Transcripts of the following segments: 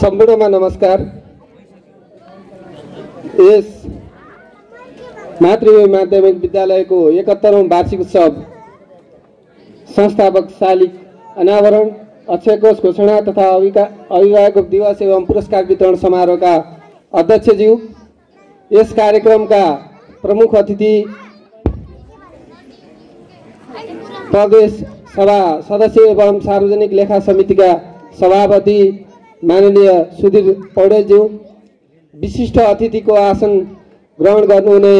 सम्पूर्णमा नमस्कार. यस मातृभूमि माध्यमिक विद्यालयको एकहत्तरौँ वार्षिक उत्सव संस्थापक शालिक अनावरण अक्षयकोष घोषणा तथा अभिका अभिभावक दिवस एवं पुरस्कार वितरण समारोहका अध्यक्षज्यू यस कार्यक्रमका प्रमुख अतिथि प्रदेश सभा सदस्य एवं सार्वजनिक लेखा समितिका सभापति माननीय सुधीर पौडेलज्यू विशिष्ट अतिथिको आसन ग्रहण गर्नुहुने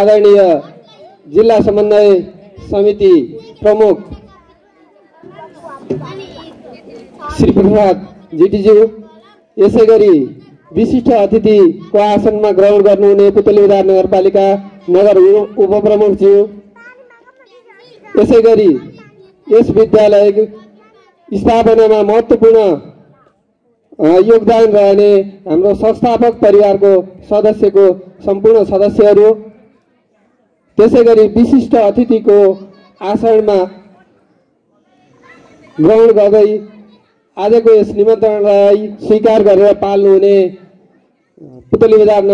आदरणीय जिल्ला समन्वय समिति प्रमुख श्री प्रसाद जिटीज्यू यसै गरी विशिष्ट अतिथिको आसनमा ग्रहण गर्नुहुने पुतलीबाजार नगरपालिका नगर उप- उपप्रमुखज्यू यसै गरी यस विद्यालय स्थापनामा महत्त्वपूर्ण योगदान रहने हाम्रो संस्थापक परिवारको सदस्यको सम्पूर्ण सदस्यहरू त्यसै गरी विशिष्ट अतिथिको आसनमा ग्रहण गर्दै आजको यस निमन्त्रणलाई स्वीकार गरेर पाल्नुहुने पुतली बजार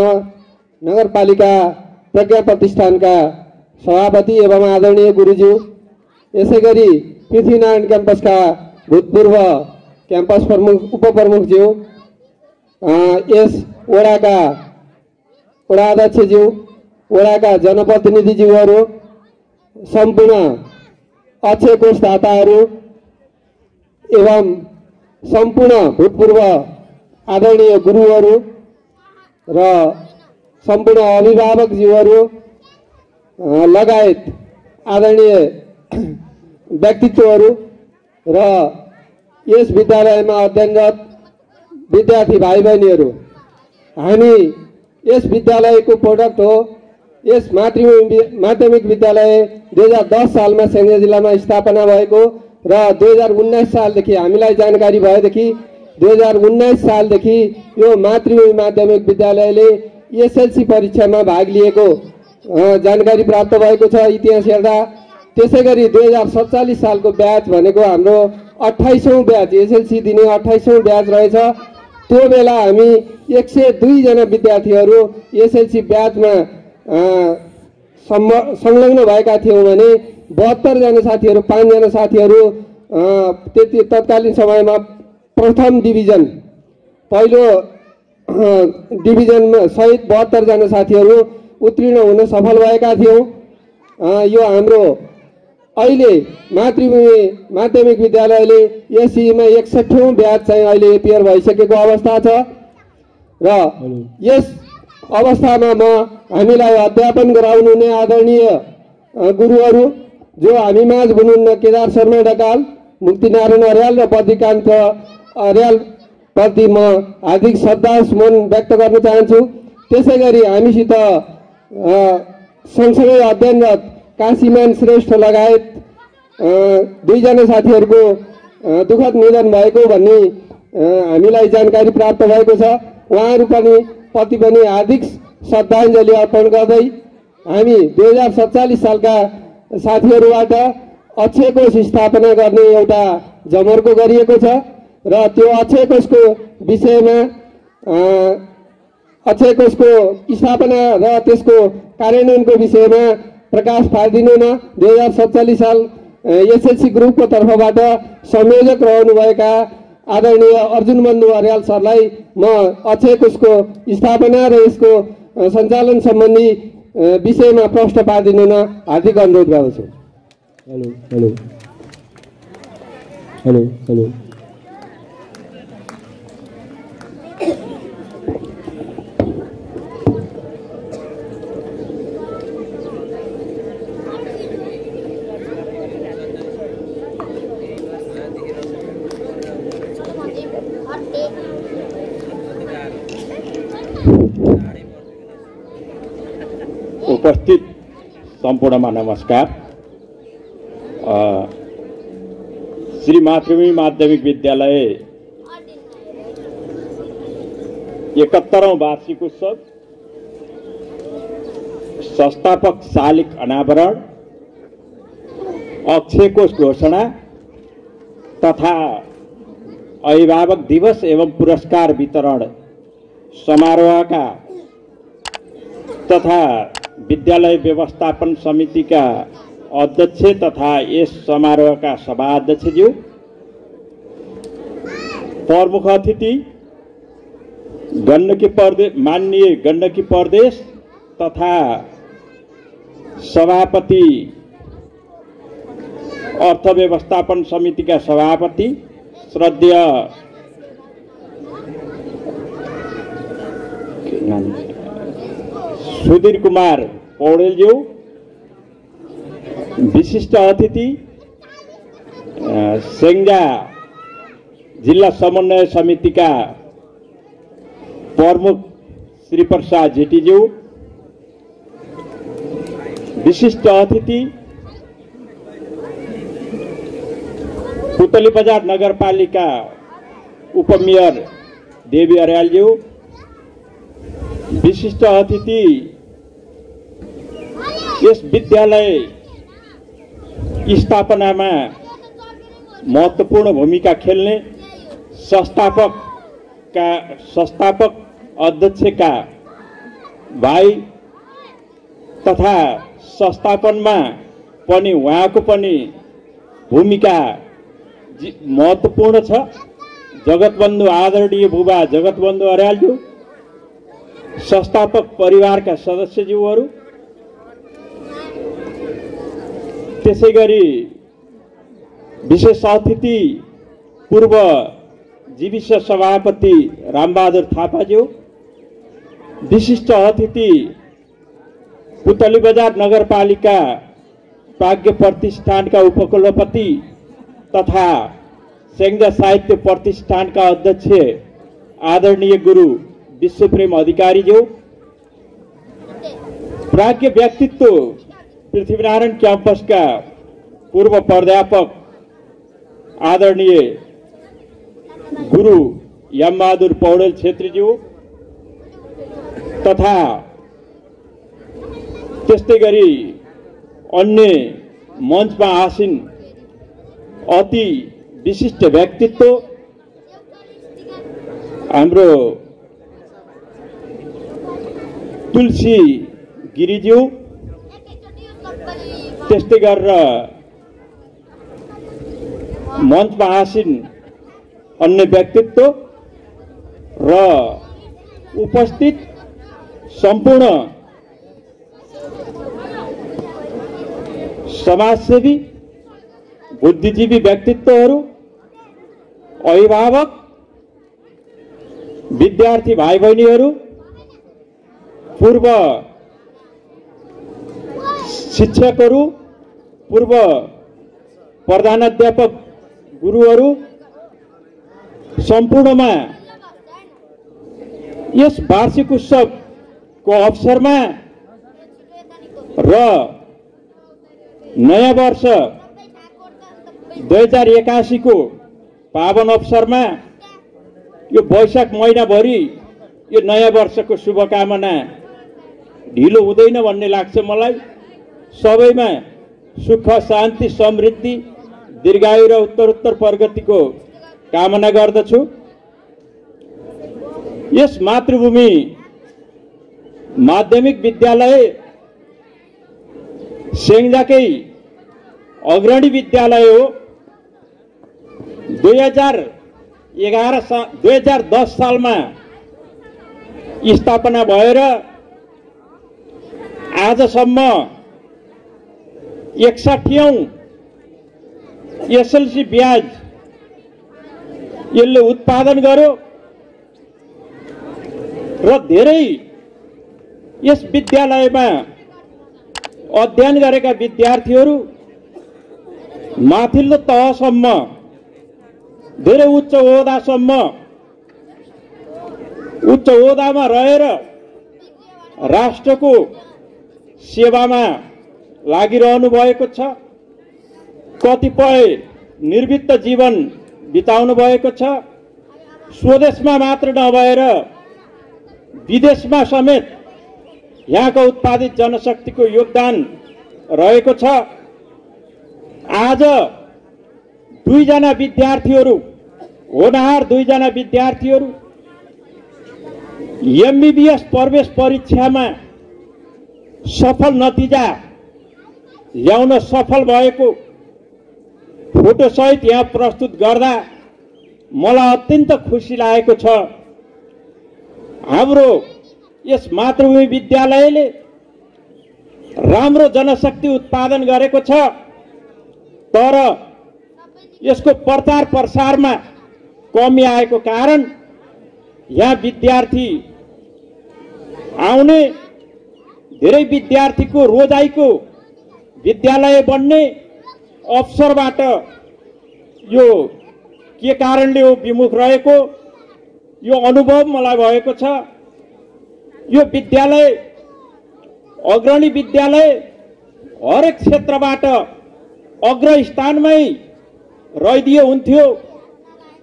नगरपालिका प्रज्ञा प्रतिष्ठानका सभापति एवं आदरणीय गुरुज्यू यसै गरी पृथ्वीनारायण क्याम्पसका भूतपूर्व क्याम्पस प्रमुख उपप्रमुखज्यू यस वडाका वडा अध्यक्षज्यू वडाका जनप्रतिनिधिज्यूहरू सम्पूर्ण अक्षय कोषदाताहरू एवं सम्पूर्ण भूतपूर्व आदरणीय गुरुहरू र सम्पूर्ण अभिभावकज्यूहरू लगायत आदरणीय व्यक्तित्वहरू र यस विद्यालयमा अध्ययनरत विद्यार्थी भाइ बहिनीहरू हामी यस विद्यालयको प्रोडक्ट हो। यस वि- माध्यमिक विद्यालय दुई हजार दस सालमा स्याङ्जा जिल्लामा स्थापना भएको र दुई हजार उन्नाइस सालदेखि हामीलाई जानकारी भएदेखि दुई हजार उन्नाइस सालदेखि यो मातृभूमि माध्यमिक विद्यालयले एसएलसी परीक्षामा भाग लिएको जानकारी प्राप्त भएको छ। इतिहास हेर्दा त्यसै गरी दुई हजार सत्तालिस सालको ब्याच भनेको हाम्रो अठाइसौँ ब्याच एसएलसी दिने अठाइसौँ ब्याच रहेछ। त्यो बेला हामी एक सय दुईजना विद्यार्थीहरू एसएलसी सम्म- संलग्न भएका थियौँ भने बहत्तरजना साथीहरू पाँचजना साथीहरू त्यति तत्कालीन समयमा प्रथम डिभिजन पहिलो डिभिजनमा सहित बहत्तरजना साथीहरू उत्तीर्ण हुन सफल भएका थियौँ। यो हाम्रो अहिले मातृभूमि माध्यमिक विद्यालयले एससीमा एकसठौँ ब्याच चाहिँ अहिले एपियर भइसकेको अवस्था छ। र यस अवस्थामा म हामीलाई अध्यापन गराउनुहुने आदरणीय अ, गुरुहरू जो हामी माझ हुनुहुन्न केदार शर्मा ढकाल मुक्तिनारायण अर्याल र बद्रिकान्त अर्याल प्रति म हार्दिक श्रद्धा सुमन व्यक्त गर्न चाहन्छु। त्यसै गरी हामीसित सँगसँगै अध्ययनरत काशीमान श्रेष्ठ लगायत दुईजना साथीहरूको दुःखद निधन भएको भन्ने हामीलाई जानकारी प्राप्त भएको छ। उहाँहरू पनि प्रति पनि हार्दिक श्रद्धाञ्जली अर्पण गर्दै हामी दुई हजार सत्तालिस सालका साथीहरूबाट अक्षय कोष स्थापना गर्ने एउटा जमर्को गरिएको छ र त्यो अक्षय कोषको विषयमा अक्षय कोषको स्थापना र त्यसको कार्यान्वयनको विषयमा प्रकाश पारिदिनु न। दुई हजार सत्तालिस साल एसएलसी ग्रुपको तर्फबाट संयोजक रहनुभएका आदरणीय अर्जुन बन्धु अर्याल सरलाई म अक्षय कोषको स्थापना र यसको सञ्चालन सम्बन्धी विषयमा प्रश्न पारिदिनु न हार्दिक अनुरोध गर्दछु। Hello hello. Hello hello. उपस्थित सम्पूर्णमा नमस्कार श्री मातृभूमि माध्यमिक विद्यालय एकहत्तरौँ वार्षिक उत्सव संस्थापक शालिक अनावरण अक्षय कोष घोषणा तथा अभिभावक दिवस एवं पुरस्कार वितरण समारोहका तथा विद्यालय व्यवस्थापन समितिका अध्यक्ष तथा यस समारोहका सभाध्यक्षज्यू प्रमुख अतिथि गण्डकी प्रदेश माननीय गण्डकी प्रदेश तथा सभापति अर्थ व्यवस्थापन समितिका सभापति श्रद्धेय सुधीर कुमार पौडेलज्यू विशिष्ट अतिथि अ, सेङ्जा जिल्ला समन्वय समितिका प्रमुख श्री प्रसाद जेटीज्यू विशिष्ट अतिथि पुतली बजार नगरपालिका उपमेयर देवी अर्यालज्यू विशिष्ट अतिथि यस विद्यालय स्थापनामा महत्त्वपूर्ण भूमिका खेल्ने संस्थापकका संस्थापक अध्यक्षका भाइ तथा संस्थापनमा पनि उहाँको पनि भूमिका महत्त्वपूर्ण छ। जगतबन्धु आदरणीय बुबा जगतबन्धु अर्यालज्यू संस्थापक परिवारका सदस्यज्यूहरू। त्यसै गरी विशेष अतिथि पूर्व जीविस सभापति रामबहादुर थापाज्यू विशिष्ट अतिथि पुतली बजार नगरपालिका प्राज्ञ प्रतिष्ठानका उपकुलपति तथा सेङ्जा साहित्य प्रतिष्ठानका अध्यक्ष आदरणीय गुरु विश्वप्रेम अधिकारीज्यू प्राज्ञ व्यक्तित्व पृथ्वीनारायण क्याम्पसका पूर्व प्राध्यापक आदरणीय गुरु यमबहादुर पौडेल छेत्रीज्यू तथा त्यस्तै गरी अन्य मञ्चमा आसीन अति विशिष्ट व्यक्तित्व हाम्रो तुलसी गिरिज्यू त्यस्तै गरेर मञ्चमा आसीन अन्य व्यक्तित्व र उपस्थित सम्पूर्ण समाजसेवी बुद्धिजीवी व्यक्तित्वहरू अभिभावक विद्यार्थी भाइ बहिनीहरू पूर्व शिक्षकहरू पूर्व प्रधानाध्यापक गुरुहरू सम्पूर्णमा यस वार्षिक उत्सवको अवसरमा र नयाँ वर्ष दुई हजार एकासीको पावन अवसरमा यो वैशाख महिनाभरि यो नयाँ वर्षको शुभकामना ढिलो हुँदैन भन्ने लाग्छ मलाई। सबैमा सुख शान्ति समृद्धि दीर्घायु र उत्तरोत्तर प्रगतिको कामना गर्दछु। यस मातृभूमि माध्यमिक विद्यालय सेङ्जाकै अग्रणी विद्यालय हो। दुई हजार एघार सा दुई हजार दस सालमा स्थापना भएर आजसम्म एकसाठीौँ एसएलसी ब्याज यसले उत्पादन गर्यो र धेरै यस विद्यालयमा अध्ययन गरेका विद्यार्थीहरू माथिल्लो तहसम्म धेरै उच्च ओहदासम्म उच्च ओहदामा रहेर राष्ट्रको सेवामा लागिरहनु भएको छ। कतिपय निर्वित्त जीवन बिताउनु भएको छ। स्वदेशमा मात्र नभएर विदेशमा समेत यहाँको उत्पादित जनशक्तिको योगदान रहेको छ। आज दुईजना विद्यार्थीहरू होनहार दुईजना विद्यार्थीहरू एमबिबिएस प्रवेश परीक्षामा सफल नतिजा ल्याउन सफल भएको फोटोसहित यहाँ प्रस्तुत गर्दा मलाई अत्यन्त खुसी लागेको छ। हाम्रो यस मातृभूमि विद्यालयले राम्रो जनशक्ति उत्पादन गरेको छ तर यसको प्रचार प्रसारमा कमी आएको कारण यहाँ विद्यार्थी आउने धेरै विद्यार्थीको रोजाइको विद्यालय बन्ने अवसरबाट यो के कारणले हो विमुख रहेको यो अनुभव मलाई भएको छ। यो विद्यालय अग्रणी विद्यालय हरेक क्षेत्रबाट अग्र स्थानमै रहिदियो हुन्थ्यो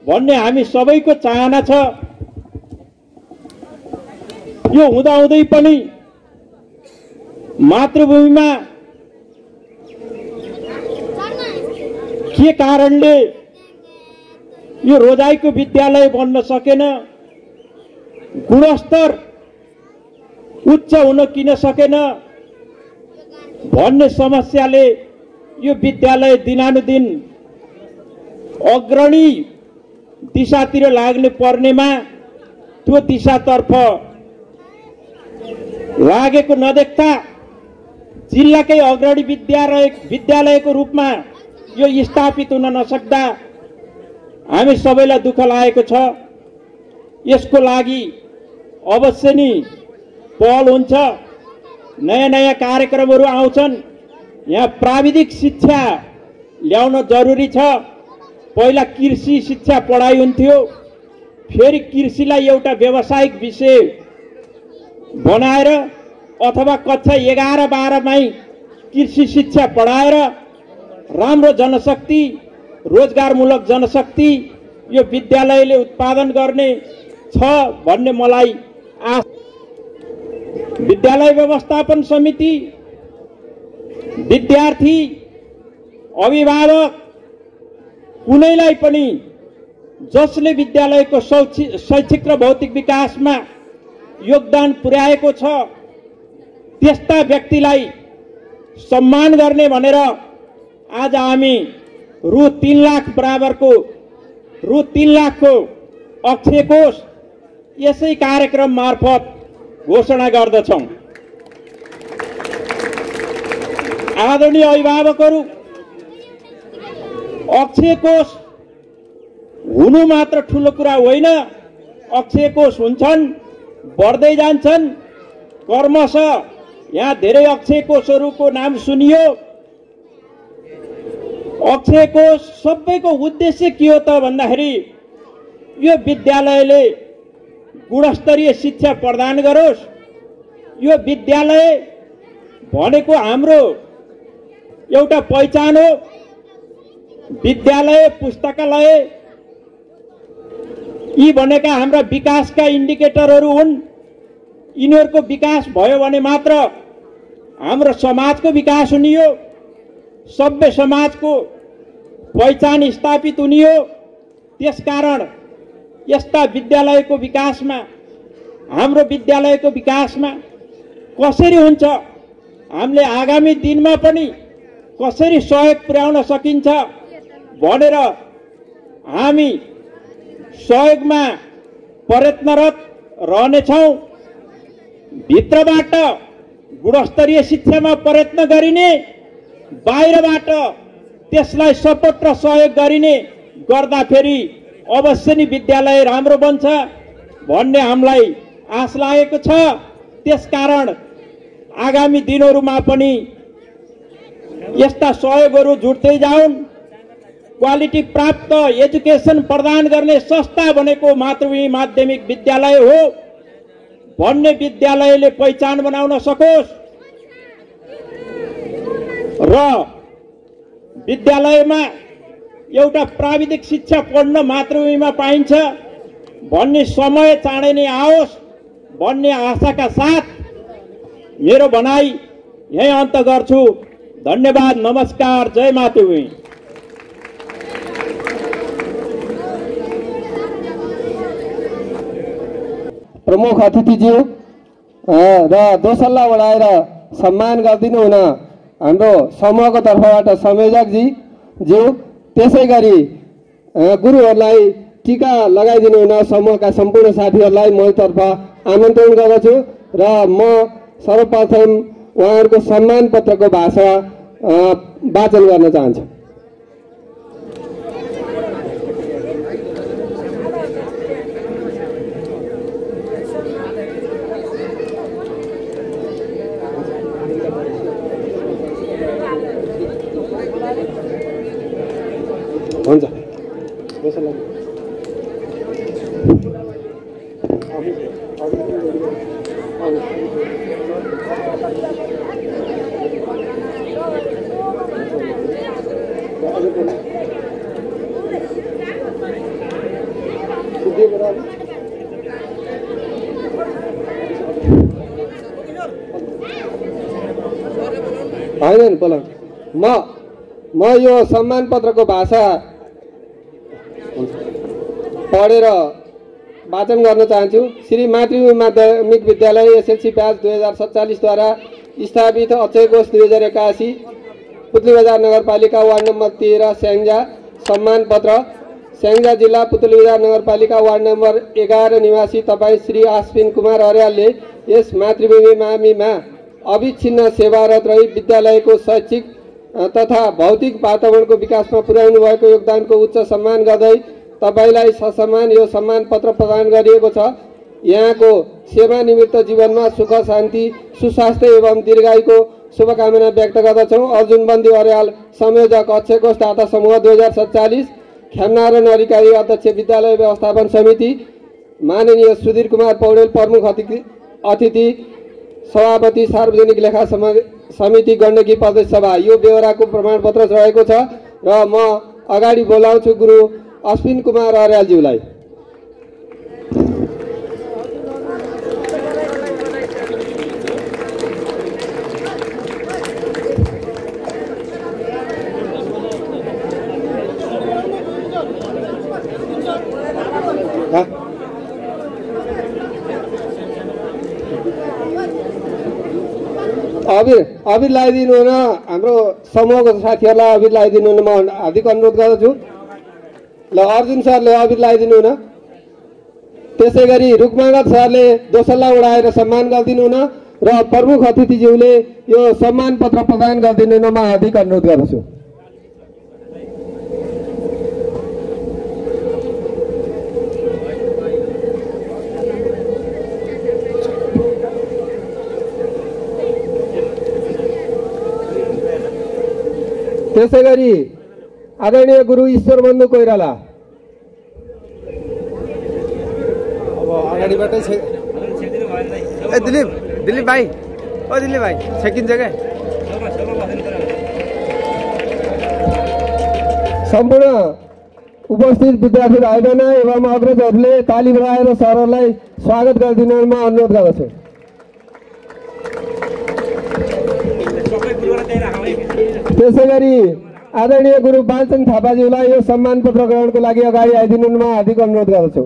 भन्ने हामी सबैको चाहना छ। यो हुँदाहुँदै पनि मातृभूमिमा के कारणले यो रोजाइको विद्यालय बन्न सकेन? गुणस्तर उच्च हुन किन सकेन? भन्ने समस्याले यो विद्यालय दिनानुदिन अग्रणी दिशातिर लाग्ने पर्नेमा त्यो दिशातर्फ लागेको नदेख्दा जिल्लाकै अग्रणी विद्यालय विद्यालयको रूपमा यो स्थापित हुन नसक्दा हामी सबैलाई दुःख लागेको छ। यसको लागि अवश्य नै पहल हुन्छ। नयाँ नयाँ कार्यक्रमहरू आउँछन्। यहाँ प्राविधिक शिक्षा ल्याउन जरुरी छ। पहिला कृषि शिक्षा पढाइ हुन्थ्यो। फेरि कृषिलाई एउटा व्यावसायिक विषय बनाएर अथवा कक्षा एघार बाह्रमै कृषि शिक्षा पढाएर राम्रो जनशक्ति रोजगारमूलक जनशक्ति यो विद्यालयले उत्पादन गर्ने छ भन्ने मलाई आश। विद्यालय व्यवस्थापन समिति विद्यार्थी अभिभावक कुनैलाई पनि जसले विद्यालयको शैक्षिक र भौतिक विकासमा योगदान पुर्याएको छ त्यस्ता व्यक्तिलाई सम्मान गर्ने भनेर आज हामी रु तिन लाख बराबरको रु तिन लाखको अक्षय कोष यसै कार्यक्रम मार्फत घोषणा गर्दछौँ। आदरणीय अभिभावकहरू अक्षय कोष हुनु मात्र ठुलो कुरा होइन अक्षय कोष हुन्छन् बढ्दै जान्छन् कर्मश यहाँ धेरै अक्षय कोषहरूको नाम सुनियो। अक्षय कोष सबैको उद्देश्य के हो त भन्दाखेरि यो विद्यालयले गुणस्तरीय शिक्षा प्रदान गरोस्। यो विद्यालय भनेको हाम्रो एउटा पहिचान हो। विद्यालय पुस्तकालय यी भनेका हाम्रा विकासका इन्डिकेटरहरू हुन्। यिनीहरूको विकास भयो भने मात्र हाम्रो समाजको विकास हुने हो। सभ्य समाजको पहिचान स्थापित हुने हो। त्यसकारण यस्ता विद्यालयको विकासमा हाम्रो विद्यालयको विकासमा कसरी हुन्छ हामीले आगामी दिनमा पनि कसरी सहयोग पुर्याउन सकिन्छ भनेर हामी सहयोगमा प्रयत्नरत रहनेछौँ। भित्रबाट गुणस्तरीय शिक्षामा प्रयत्न गरिने बाहिरबाट त्यसलाई सपोर्ट र सहयोग गरिने गर्दाखेरि अवश्य नै विद्यालय राम्रो बन्छ भन्ने हामीलाई आश लागेको छ। त्यसकारण आगामी दिनहरूमा पनि यस्ता सहयोगहरू जुट्दै जाउन्। क्वालिटी प्राप्त एजुकेसन प्रदान गर्ने संस्था भनेको मातृभूमि माध्यमिक विद्यालय हो। भन्ने विद्यालयले पहिचान बनाउन सकोस्। र विद्यालयमा एउटा प्राविधिक शिक्षा पढ्न मातृभूमिमा पाइन्छ। भन्ने समय चाँडै नै आओस् भन्ने आशाका साथ मेरो भनाइ यही अन्त गर्छु। धन्यवाद नमस्कार जय मातृभूमि। प्रमुख अतिथिज्यू र दोसल्ला बढाएर सम्मान गरिदिनु हुन हाम्रो समूहको तर्फबाट संयोजकजी ज्यू त्यसै गरी गुरुहरूलाई टिका लगाइदिनु हुन समूहका सम्पूर्ण साथीहरूलाई म तर्फ आमन्त्रण गर्दछु र म सर्वप्रथम उहाँहरूको सम्मान पत्रको भाषा वाचन गर्न चाहन्छु हुन्छ होइन नि बोल म म यो सम्मान पत्रको भाषा पढेर वाचन गर्न चाहन्छु। श्री मातृभूमि माध्यमिक विद्यालय एसएलसी ब्याच दुई हजार सत्तालिसद्वारा स्थापित अक्षय कोष दुई हजार एकासी पुतली बजार नगरपालिका वार्ड नम्बर तेह्र स्याङ्जा सम्मान पत्र स्याङ्जा जिल्ला पुतली बजार नगरपालिका वार्ड नम्बर एघार निवासी तपाईँ श्री आश्विन कुमार अर्यालले यस मातृभूमि मामिमा अविच्छिन्न सेवारत रही विद्यालयको शैक्षिक तथा भौतिक वातावरणको विकासमा पुर्याउनु भएको योगदानको उच्च सम्मान गर्दै तपाईँलाई ससम्मान यो सम्मान पत्र प्रदान गरिएको छ। यहाँको सेवानिवृत्त जीवनमा सुख शान्ति सुस्वास्थ्य एवं दीर्घायुको शुभकामना व्यक्त गर्दछौँ। अर्जुन बन्दी अर्याल संयोजक अक्षय कोष दाता समूह दुई हजार सत्तालिस खेमनारायण अधिकारी अध्यक्ष विद्यालय व्यवस्थापन समिति माननीय सुधीर कुमार पौडेल प्रमुख अतिथि अतिथि सभापति सार्वजनिक लेखा सम- समिति गण्डकी प्रदेश सभा यो बेहोराको प्रमाणपत्र रहेको छ र म अगाडि बोलाउँछु गुरु अश्विन कुमार अर्यालज्यूलाई अबिर अबिर लगाइदिनु हुन हाम्रो समूहको साथीहरूलाई अबिर लगाइदिनु हुन म हार्दिक अनुरोध गर्दछु। ल अर्जुन सरले अबिर लगाइदिनु हुन। त्यसै गरी रुकमागत सरले दोसल्ला उडाएर सम्मान गरिदिनु हुन र प्रमुख अतिथिज्यूले यो सम्मान पत्र प्रदान गरिदिनु हुन म हार्दिक अनुरोध गर्दछु। त्यसै गरी आदरणीय गुरु ईश्वर बन्धु कोइराला। ए दिलीप दिलीप भाइ। ओ दिलीप भाइ छेकिन्छ क्या सम्पूर्ण उपस्थित विद्यार्थी भाइ बहिनी एवं अग्रजहरूले ताली बजाएर सरहरूलाई स्वागत गरिदिनु म अनुरोध गर्दछु। त्यसै गरी आदरणीय गुरु बालचन्द थापाज्यूलाई यो सम्मान पत्र ग्रहणको लागि अगाडि आइदिनु म हार्दिक अनुरोध गर्दछु।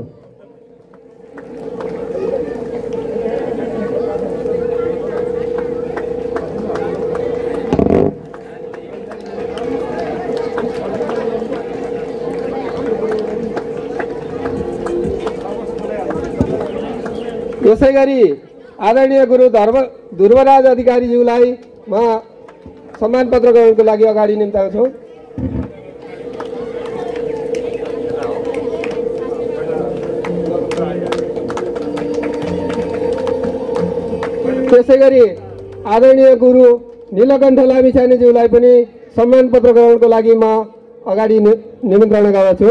यसै गरी आदरणीय गुरु धर्म ध्रुवराज अधिकारीज्यूलाई म सम्मान पत्र ग्रहणको लागि अगाडि निम्ताउँछु। त्यसै गरी आदरणीय गुरु निलकण्ठ लामिछानेज्यूलाई पनि सम्मान पत्र ग्रहणको लागि म अगाडि निमन्त्रणा गर्दछु।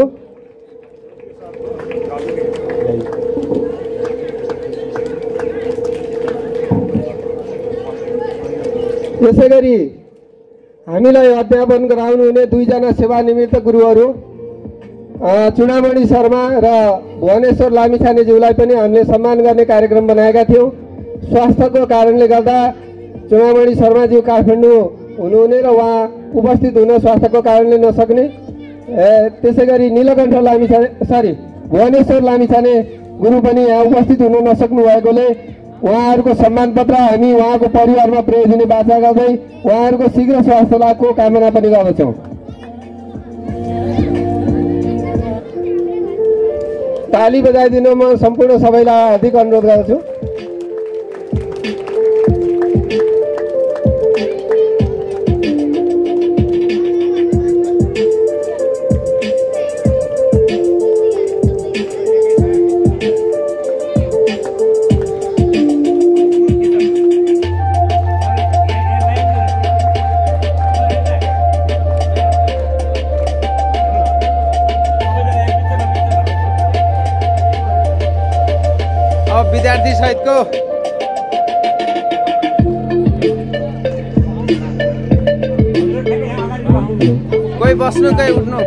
यसै गरी हामीलाई अध्यापन गराउनु हुने दुईजना सेवानिवृत्त गुरुहरू चुडामणि शर्मा र भुवनेश्वर लामिछानेज्यूलाई पनि हामीले सम्मान गर्ने कार्यक्रम बनाएका थियौँ। स्वास्थ्यको कारणले गर्दा चुडामणि शर्माज्यू काठमाडौँ हुनुहुने र उहाँ उपस्थित हुन स्वास्थ्यको कारणले नसक्ने। त्यसै गरी निलकण्ठ लामिछाने सरी भुवनेश्वर लामिछाने गुरु पनि यहाँ उपस्थित हुन नसक्नु भएकोले उहाँहरूको सम्मान पत्र हामी उहाँको परिवारमा प्रयोग दिने बाचा गर्दै उहाँहरूको शीघ्र स्वास्थ्य लाभको कामना पनि गर्दछौँ ताली बजाइदिनु म सम्पूर्ण सबैलाई हार्दिक अनुरोध गर्दछु अब विद्यार्थी सहितको कोही बस्नु कोही उठ्नु?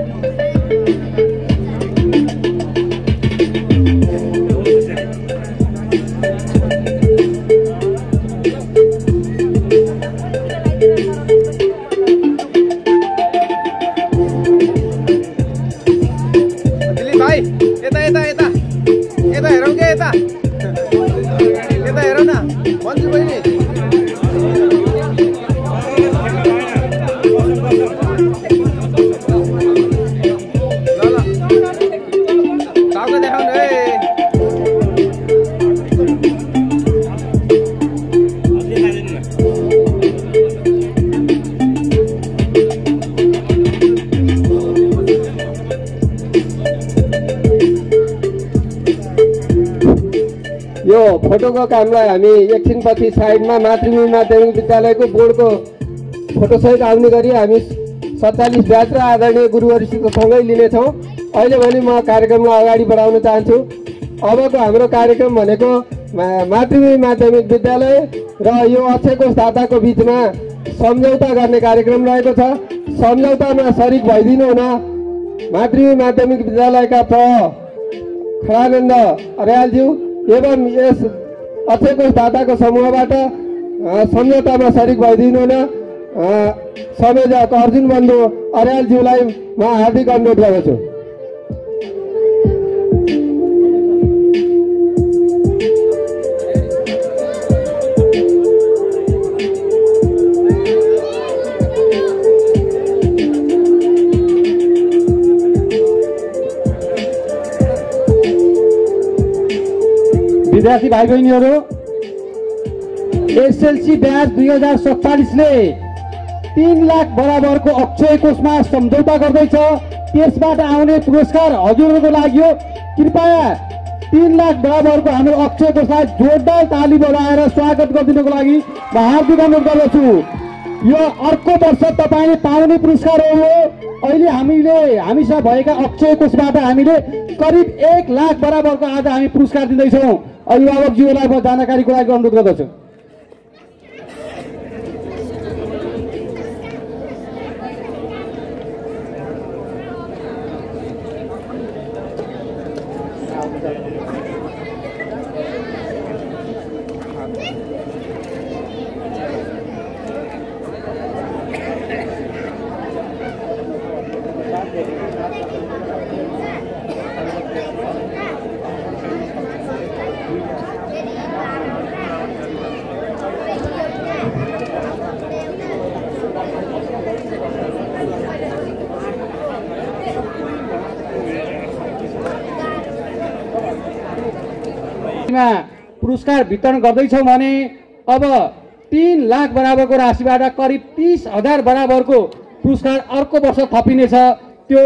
फोटोको कामलाई हामी एकछिनपछि साइडमा मातृभूमि माध्यमिक विद्यालयको बोर्डको फोटोसहित आउने गरी हामी सत्तालिस ब्याच र आदरणीय गुरुहरूसित सँगै लिनेछौँ। अहिले भने म कार्यक्रमलाई अगाडि बढाउन चाहन्छु। अबको हाम्रो कार्यक्रम भनेको मातृभूमि माध्यमिक विद्यालय र यो अक्षय कोष दाताको बिचमा सम्झौता गर्ने कार्यक्रम रहेको छ। सम्झौतामा सरिक भइदिनु हुन मातृभूमि माध्यमिक विद्यालयका प्र खडानन्द अर्यालज्यू एवं यस अक्षय कोष दाताको समूहबाट सम्झौतामा सरिक भइदिनु हुन अ, संयोजक अर्जुन बन्धु अर्यालज्यूलाई म हार्दिक अनुरोध गर्दछु। विद्यार्थी भाइ बहिनीहरू एसएलसी ब्याच दुई हजार सत्तालिसले तिन लाख बराबरको अक्षय कोषमा सम्झौता गर्दैछ। त्यसबाट आउने पुरस्कार हजुरहरूको लागि हो। कृपया तिन लाख बराबरको हाम्रो अक्षय कोषलाई जोरदार ताली बजाएर स्वागत गरिदिनुको लागि म हार्दिक अनुरोध गर्दछु। यो अर्को वर्ष तपाईँले पाउने पुरस्कारहरू हो। अहिले हामीले हामीसँग भएका अक्षय कोषबाट हामीले करिब एक लाख बराबरको आज हामी पुरस्कार दिँदैछौँ। अभिभावकज्यूलाई म जानकारीको लागि अनुरोध गर्दछु। मा पुरस्कार वितरण गर्दैछौँ भने अब तिन लाख बराबरको राशिबाट करिब तिस हजार बराबरको पुरस्कार अर्को वर्ष थपिनेछ। त्यो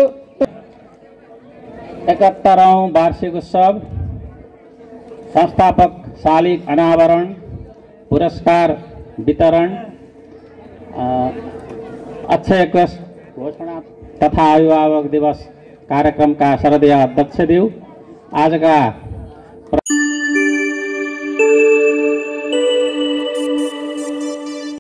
वार्षिक उत्सव संस्थापक शालिग अनावरण पुरस्कार वितरण अक्षय कोष घोषणा तथा अभिभावक दिवस कार्यक्रमका श्रद्धेय अध्यक्षज्यू। आजका